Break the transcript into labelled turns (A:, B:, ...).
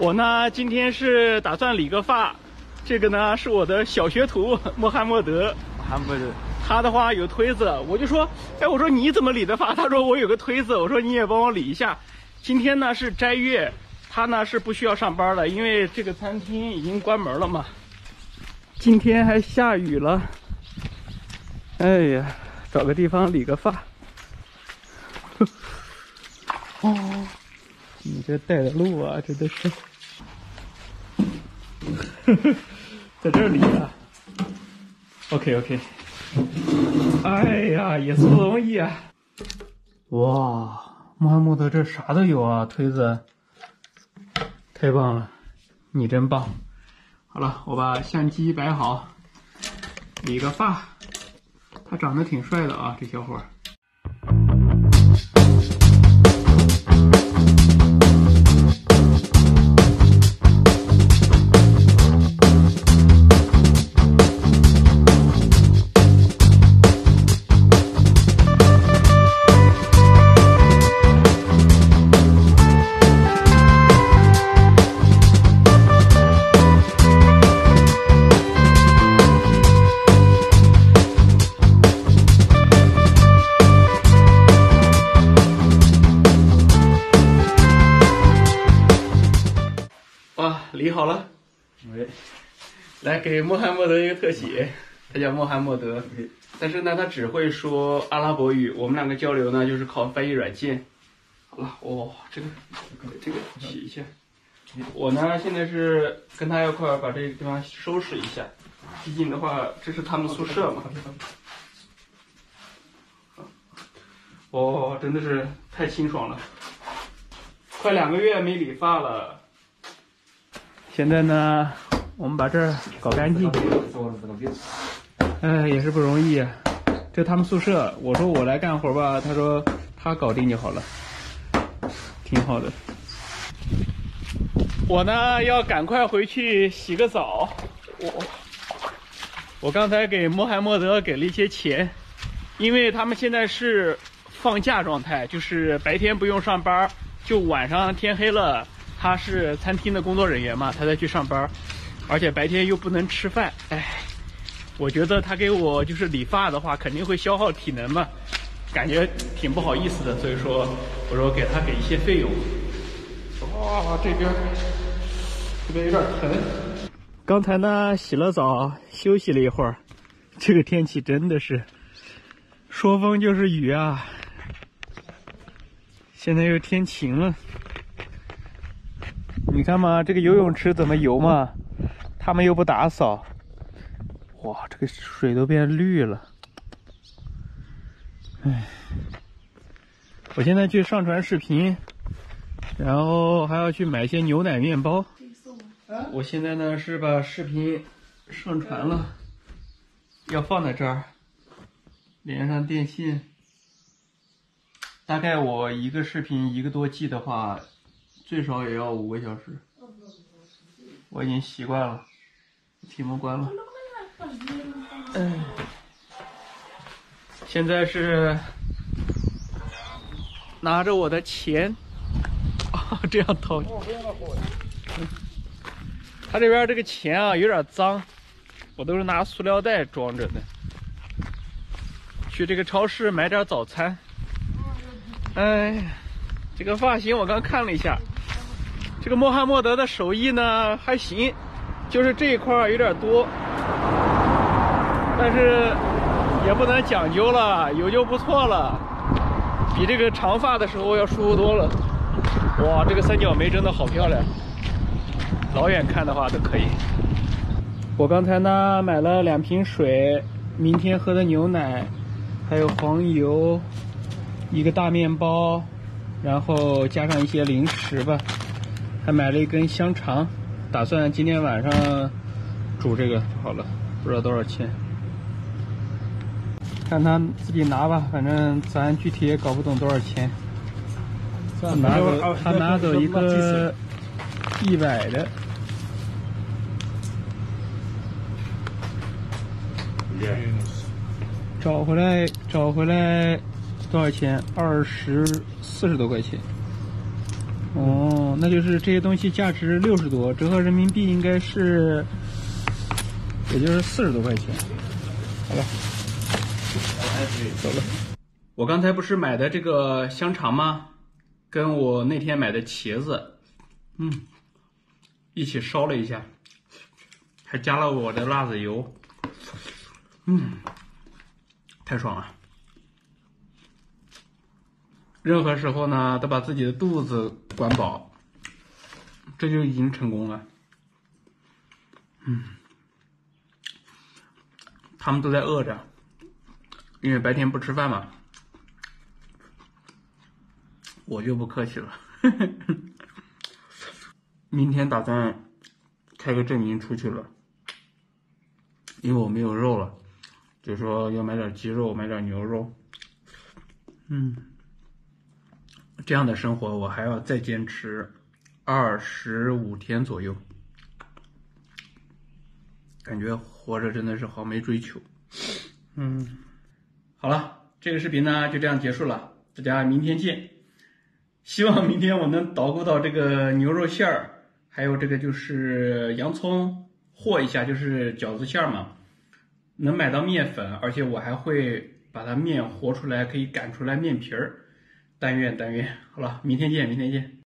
A: 我呢，今天是打算理个发。这个呢，是我的小学徒 穆罕默德。
B: 穆罕默德，
A: 他的话有推子，我就说，哎，我说你怎么理的发？他说我有个推子，我说你也帮我理一下。今天呢是斋月，他呢是不需要上班了，因为这个餐厅已经关门了嘛。今天还下雨了，哎呀，找个地方理个发。哦，你这带的路啊，真的是。在这里啊。OK OK。哎呀，也是不容易啊。哇，穆罕默德这啥都有啊，推子。太棒了，你真棒。好了，我把相机摆好，理个发。他长得挺帅的啊，这小伙。理好了，喂，来给穆罕默德一个特写，他叫穆罕默德，但是呢，他只会说阿拉伯语，我们两个交流呢就是靠翻译软件。好了，哦，这个这个洗一下，我呢现在是跟他一块把这个地方收拾一下，毕竟的话这是他们宿舍嘛。哦，真的是太清爽了，快两个月没理发了。现在呢，我们把这儿搞干净。哎，也是不容易。这他们宿舍，我说我来干活吧，他说他搞定就好了，挺好的。我呢要赶快回去洗个澡。我我刚才给穆罕默德给了一些钱，因为他们现在是放假状态，就是白天不用上班，就晚上天黑了。他是餐厅的工作人员嘛，他在去上班，而且白天又不能吃饭，哎，我觉得他给我就是理发的话，肯定会消耗体能嘛，感觉挺不好意思的，所以说我说给他给一些费用。哇，这边这边有点疼。刚才呢洗了澡，休息了一会儿，这个天气真的是说风就是雨啊，现在又天晴了。你看嘛，这个游泳池怎么游嘛？他们又不打扫。哇，这个水都变绿了。哎，我现在去上传视频，然后还要去买些牛奶面包。我现在呢是把视频上传了，要放在这儿，连上电信。大概我一个视频一个多 G 的话。最少也要五个小时，我已经习惯了。题目关了。嗯，现在是拿着我的钱啊，这样掏。他这边这个钱啊有点脏，我都是拿塑料袋装着的。去这个超市买点早餐。哎，这个发型我刚看了一下。这个穆罕默德的手艺呢还行，就是这一块有点多，但是也不能讲究了，有就不错了，比这个长发的时候要舒服多了。哇，这个三角梅真的好漂亮，老远看的话都可以。我刚才呢买了两瓶水，明天喝的牛奶，还有黄油，一个大面包，然后加上一些零食吧。还买了一根香肠，打算今天晚上煮这个好了，不知道多少钱，看他自己拿吧，反正咱具体也搞不懂多少钱。他拿走，他拿走一个一百的，找回来找回来多少钱？二十四十多块钱。哦，那就是这些东西价值六十多，折合人民币应该是，也就是四十多块钱。好了，走了。我刚才不是买的这个香肠吗？跟我那天买的茄子，嗯，一起烧了一下，还加了我的辣子油，嗯，太爽了。任何时候呢，都把自己的肚子管饱，这就已经成功了。嗯，他们都在饿着，因为白天不吃饭嘛。我就不客气了，明天打算开个证明出去了，因为我没有肉了，就说要买点鸡肉，买点牛肉。嗯，这样的生活我还要再坚持二十五天左右，感觉活着真的是好没追求。嗯，好了，这个视频呢就这样结束了，大家明天见。希望明天我能捣鼓到这个牛肉馅儿，还有这个就是洋葱和一下，就是饺子馅儿嘛。能买到面粉，而且我还会把它面和出来，可以擀出来面皮儿。但愿但愿，好了，明天见，明天见。